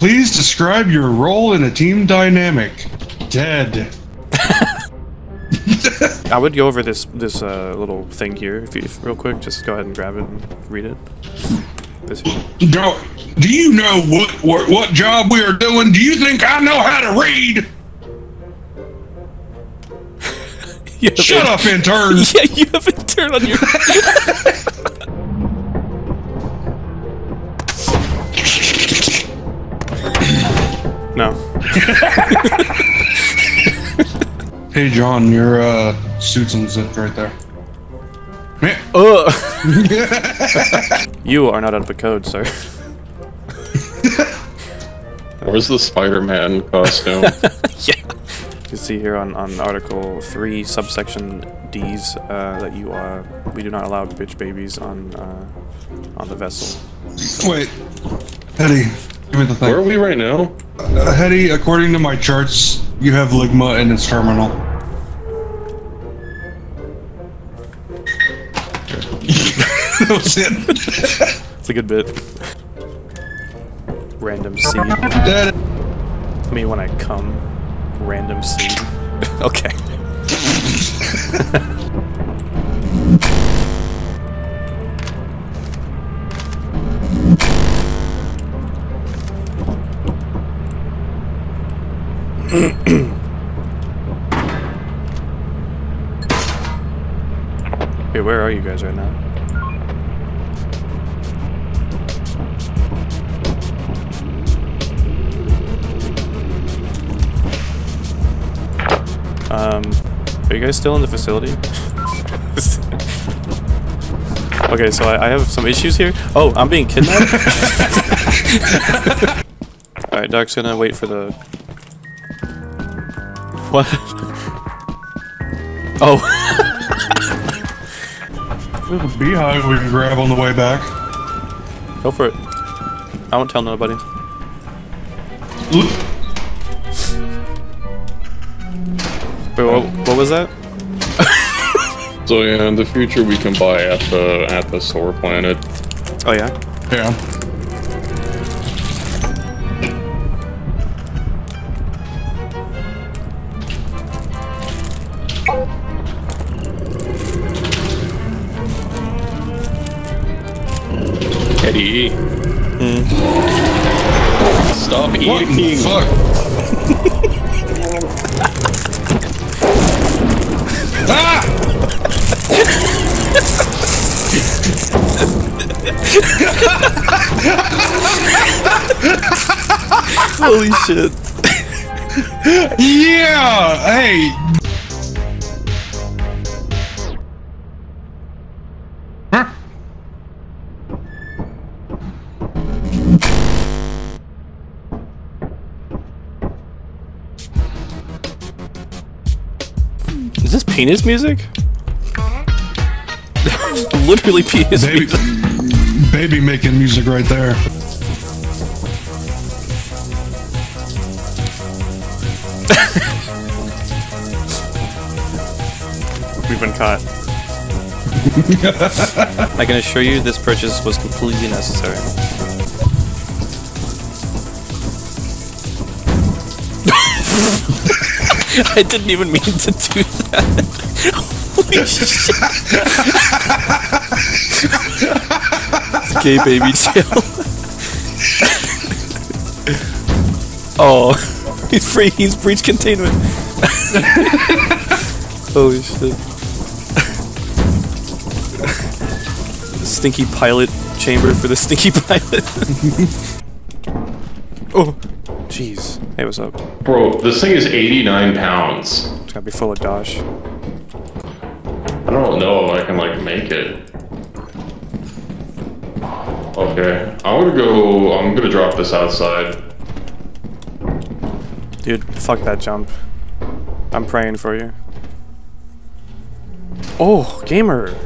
Please describe your role in a team dynamic. Dead. I would go over this this uh, little thing here if you if, real quick. Just go ahead and grab it and read it. This. Do, do you know what, what what job we are doing? Do you think I know how to read? Shut up, intern. Yeah, you have a turn on your. No. Hey, John, your uh, suit's unzipped right there. Man, you are not out of a code, sir. Where's the Spider-Man costume? yeah. You can see here on, on Article 3, subsection D's, uh, that you are, we do not allow bitch babies on, uh, on the vessel. wait. Heddy, give me the Where are we right now? Uh, Heddy, according to my charts, you have Ligma in its terminal. that was it. It's a good bit. Random seed. Dead. I mean, when I come, random seed. okay. Hey, where are you guys right now? Um, are you guys still in the facility? okay, so I, I have some issues here. Oh, I'm being kidnapped? Alright, Doc's gonna wait for the... What? Oh, There's a beehive we can grab on the way back. go for it. I won't tell nobody. Wait, what, what was that? So yeah, in the future we can buy at the at the store planet. Oh yeah? Yeah. What eating. fuck? ah! Holy shit. Yeah! Hey! Penis music? Literally penis Baby, music. baby making music right there. We've been caught. I can assure you this purchase was completely necessary. I didn't even mean to do that. Holy shit. Gay baby chill. oh, he's free. He's breach containment. Holy shit. Stinky pilot chamber for the stinky pilot. oh, jeez. Hey, what's up? Bro, this thing is 89 pounds. It's gotta be full of dosh. I don't know if I can like make it. Okay, I'm gonna go. I'm gonna drop this outside. Dude, fuck that jump. I'm praying for you. Oh, gamer.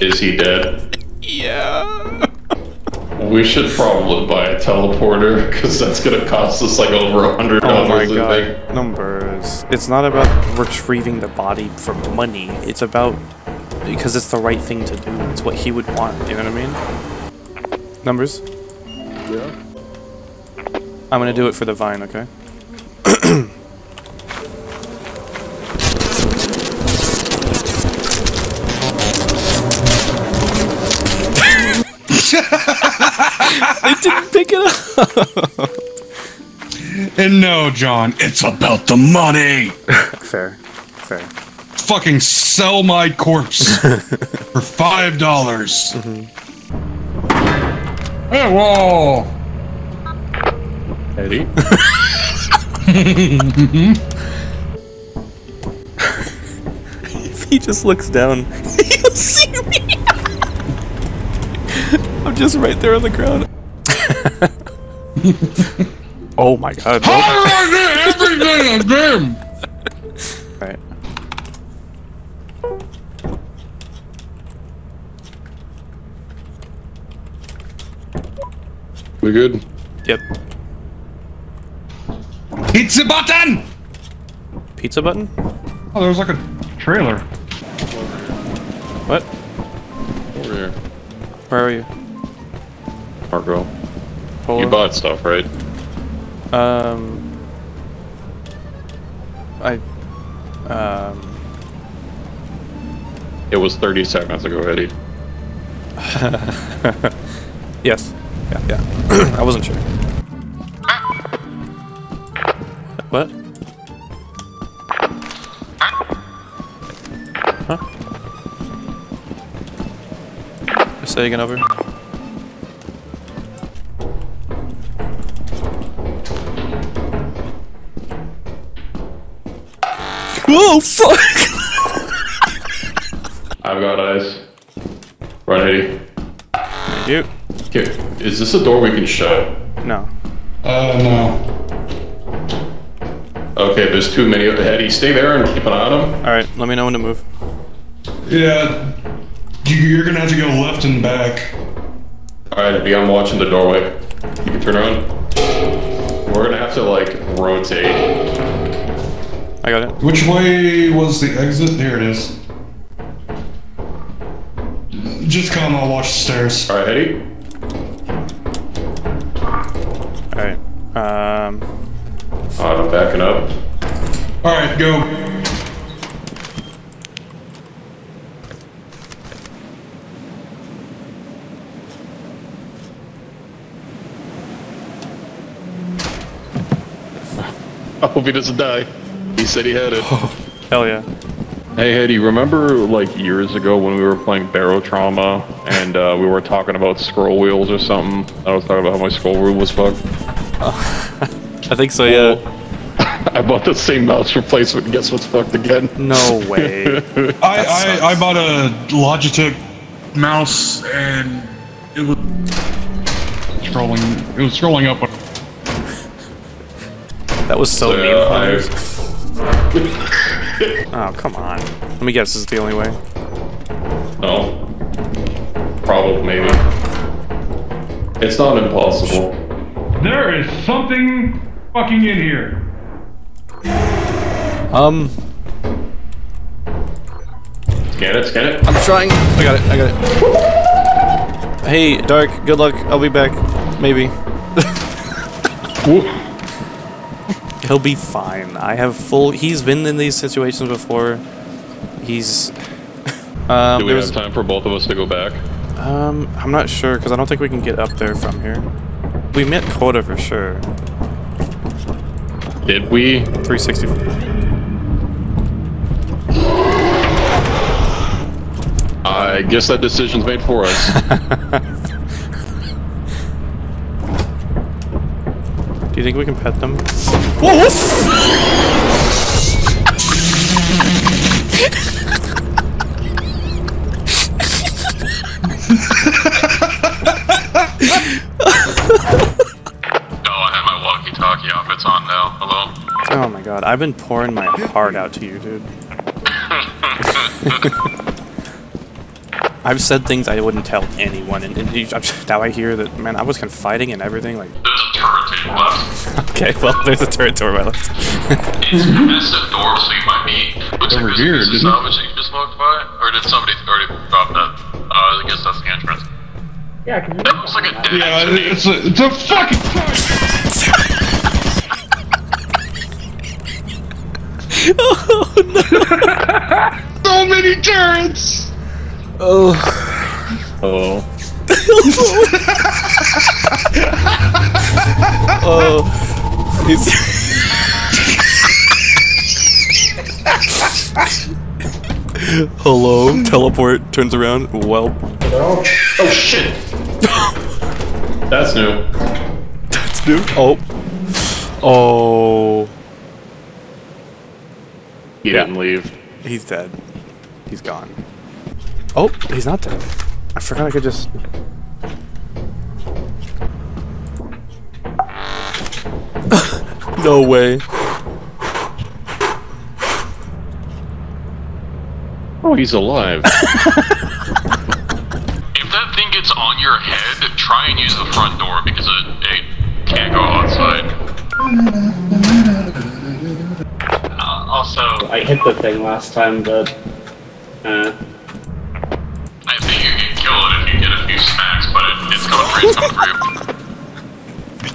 Is he dead? Yeah. We should probably buy a teleporter because that's gonna cost us like over a hundred Oh my dollars. I think. god. Numbers. It's not about retrieving the body for money. It's about because it's the right thing to do. It's what he would want. You know what I mean? Numbers? Yeah. I'm gonna do it for the vine, okay? And no, John, it's about the money. Fair, fair. Fucking sell my corpse for five dollars. Mm-hmm. Hey, whoa! Eddie? If he just looks down, he'll see me. I'm just right there on the ground. oh my god. How nope. did I get everything in the? Right. We good? Yep. Pizza button! Pizza button? Oh, there was like a trailer. What? Over here. Where are you? Marco. You bought stuff, right? Um. I. Um. It was 30 seconds ago, Eddie. Yes. Yeah, yeah. I wasn't sure. What? Huh? Say again over. Whoa, fuck! I've got eyes. Right, Eddie. Thank you. Okay, is this a door we can shut? No. Uh, no. Okay, there's too many. Eddie, stay there and keep an eye on them. Alright, let me know when to move. Yeah, you, you're gonna have to go left and back. Alright, Eddie, I'm watching the doorway. You can turn around. We're gonna have to, like, rotate. I got it. Which way was the exit? Here it is. Just come, I'll watch the stairs. Alright, Eddie? Alright. Um. Uh, I'm backing up. Alright, go. I hope he doesn't die. He said he had it. Hell yeah. Hey, Eddie, remember like years ago when we were playing Barotrauma and uh, we were talking about scroll wheels or something? I was talking about how my scroll wheel was fucked. I think so, yeah. I bought the same mouse replacement and guess what's fucked again? No way. I, I, I bought a Logitech mouse and it was scrolling. It was scrolling up. That was so So, mean. uh, Flanders. I, Oh, come on. Let me guess, this is the only way. no. Probably, maybe. It's not impossible. There is something fucking in here. Um, Scan it, scan it. I'm trying. I got it, I got it. Hey, Dark, good luck. I'll be back. Maybe. He'll be fine. I have full. He's been in these situations before. He's. Um, Do we have time for both of us to go back? um, I'm not sure because I don't think we can get up there from here. We met quota for sure. Did we? 360. I guess that decision's made for us. Do you think we can pet them? No, oh, I have my walkie-talkie off. It's on now. Hello? Oh my god, I've been pouring my heart out to you, dude. I've said things I wouldn't tell anyone, and, and you- now I hear that, man, I was confiding and everything, like, There's a turret to your left. okay, well, there's a turret door by left. It's a massive door, so you might be. Looks Over like there's here, a piece of didn't it? salvage you just walked by? Or did somebody already drop that? Uh, I guess that's the entrance. Yeah, because That looks like a dead Yeah, it's a, it's a fucking kite! so many turrets! Oh. Oh, oh. he's. Hello, teleport turns around. Well, oh, oh shit! That's new. that's new. Oh, oh, He Yeah. didn't leave. he's dead. He's gone. Oh, he's not dead. I forgot I could just. no way. Oh, he's alive. If that thing gets on your head, try and use the front door because it, it can't go outside. Uh, also, I hit the thing last time, but. Uh,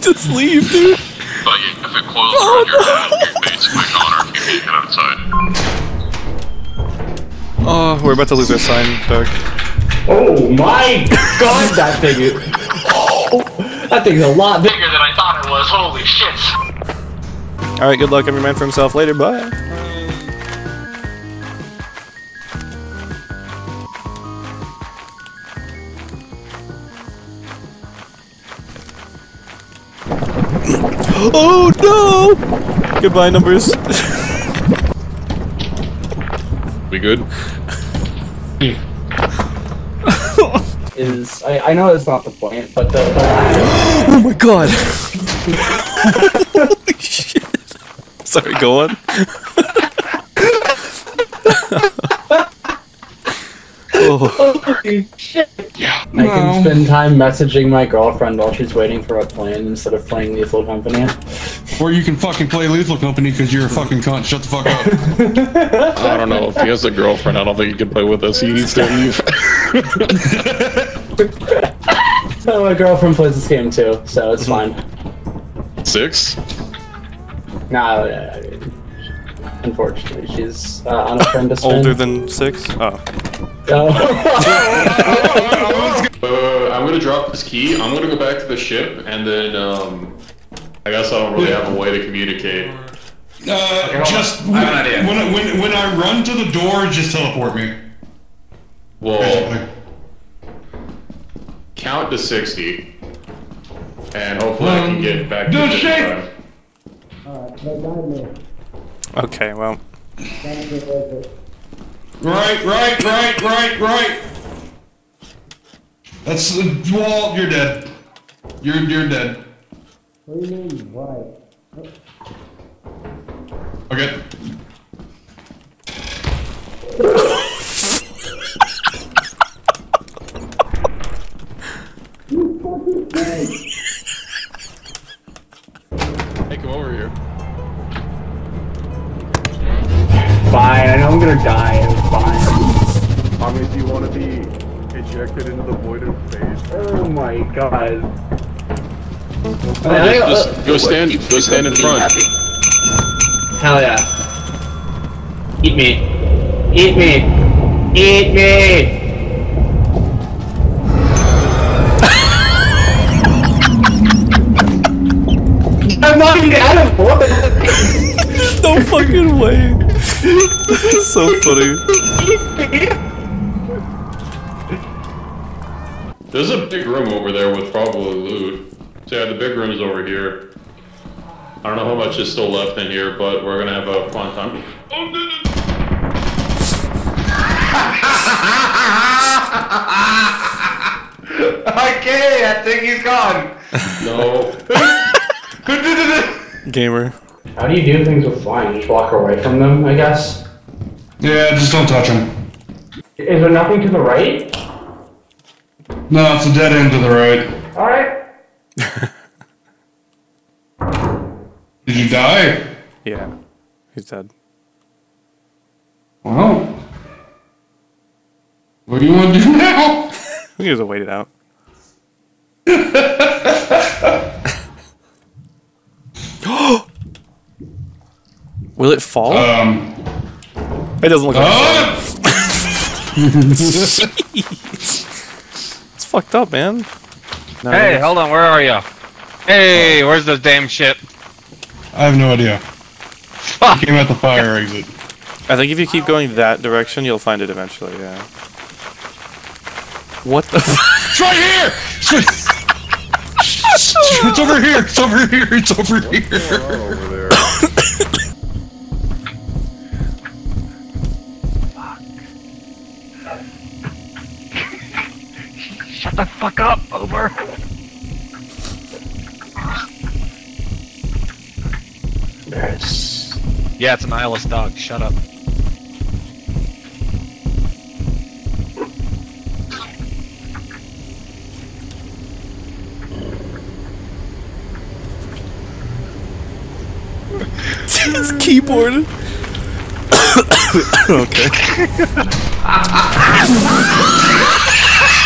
Just leave, dude. But if it coils around your oh, head, you're basically gone if you get outside. Oh, we're about to lose our sign, Doug. oh my god, that thing is. Oh, that thing's a lot bigger. Bigger than I thought it was, holy shit! All right, good luck, every man for himself. Later, bye. Oh no! Goodbye, numbers. we good? Is I, I know it's not the point, but the, the oh my god! Holy shit! Sorry, go on. oh, Holy shit! I can spend time messaging my girlfriend while she's waiting for a plane instead of playing Lethal Company. Or you can fucking play Lethal Company because you're a fucking cunt. Shut the fuck up. I don't know. If he has a girlfriend, I don't think he can play with us. He needs to leave. Oh, my girlfriend plays this game too, so it's fine. Six? Nah, uh, unfortunately, she's uh, on a friend to spend. older than six? Oh. Oh. Uh, I'm gonna drop this key. I'm gonna go back to the ship, and then um, I guess I don't really have a way to communicate. Uh, just I have an idea. when, I- when when I run to the door, just teleport me. Well, Basically. count to sixty, and hopefully I can get back to Dude, the shake! time. Okay, well. Right, right, right, right, right. That's uh, the wall. You're dead. You're you're dead. What do you mean? Why? Okay. Hey, come over here. fine, I know I'm gonna die. It's fine. How many do you want to be ejected into the void of space? Oh my god. Just go stand. Go stand in front. Hell yeah. Eat me. Eat me. Eat me. I'm not even out of wood. No fucking way! That's so funny. There's a big room over there with probably loot. So yeah, the big room is over here. I don't know how much is still left in here, but we're gonna have a fun time. Okay, I think he's gone. No. Gamer. How do you do things with flying? Just walk away from them, I guess? Yeah, just don't touch them. Is there nothing to the right? No, it's a dead end to the right. Alright. Did you die? Yeah, he's dead. Well, what do you want to do now? we can just wait it out. Will it fall? Um, it doesn't look like uh? Oh! it fucked up, man. No, Hey, hold on, where are you? Hey, where's the damn ship? I have no idea. Fuck! Came out the fire exit. I think if you keep going that direction, you'll find it eventually. Yeah. What the? It's right here! It's over here! It's over here! It's over here! Shut the fuck up, over. Yeah, it's an eyeless dog. Shut up. His keyboard. okay.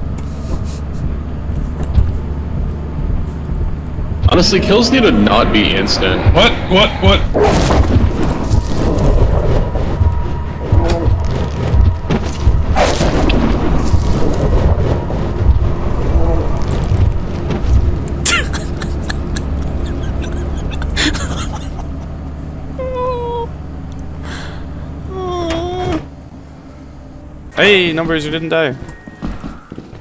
Honestly, kills need to not be instant. What? What? What? Hey, numbers, you didn't die.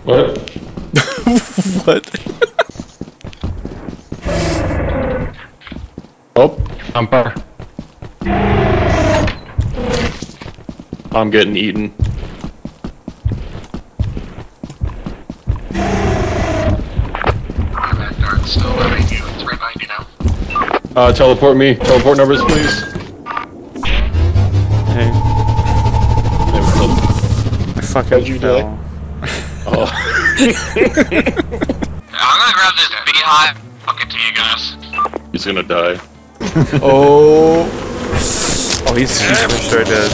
What? what? Oh, I'm getting eaten. Darn, still having you. 390 now. Uh, teleport me. Teleport numbers, please. Hey, Hey. I fucking How'd you die? fell. Oh. I'm gonna grab this beehive. Fuck it to you guys. He's gonna die. Oh. Oh, he's, he's for sure dead.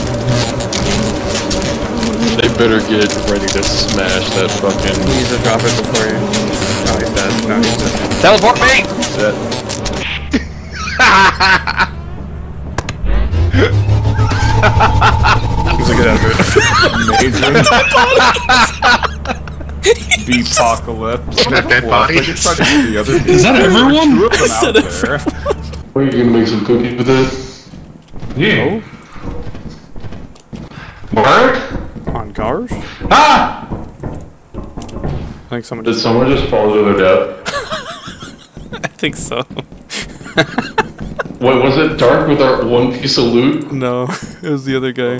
They better get ready to smash that fucking. Please to drop it before you. Oh, no, he's dead. No, he's dead. Teleport me! That, He's a good effort. Major. Beepocalypse. dead body. Like it's not just the other Is that everyone? Two of them out there. are you gonna make some cookies with it? Yeah. Word? On cars? Ah! I think someone Did just. someone just fall to their death? I think so. Wait, was it dark with our one piece of loot? No, it was the other guy.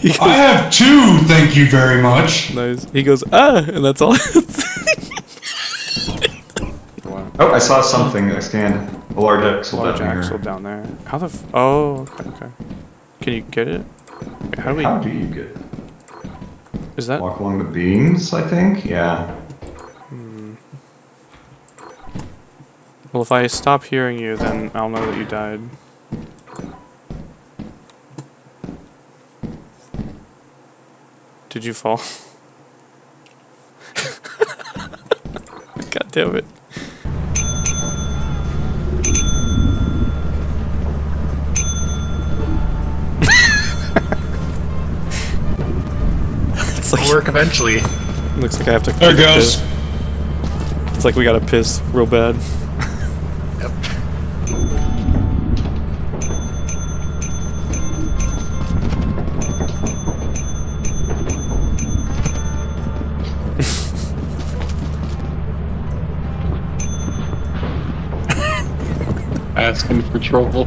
He goes, I have two, thank you very much. nice. He goes, ah, and that's all. Oh, I saw something. I scanned a large axle Large down axle here. down there. How the? F- oh, okay, okay. Can you get it? How do we? How do you get Is that? walk along the beams? I think. Yeah. Hmm. Well, if I stop hearing you, then I'll know that you died. Did you fall? God damn it. It's like Work eventually. looks like I have to. There it goes. It's like we gotta piss real bad. yep. Asking for trouble.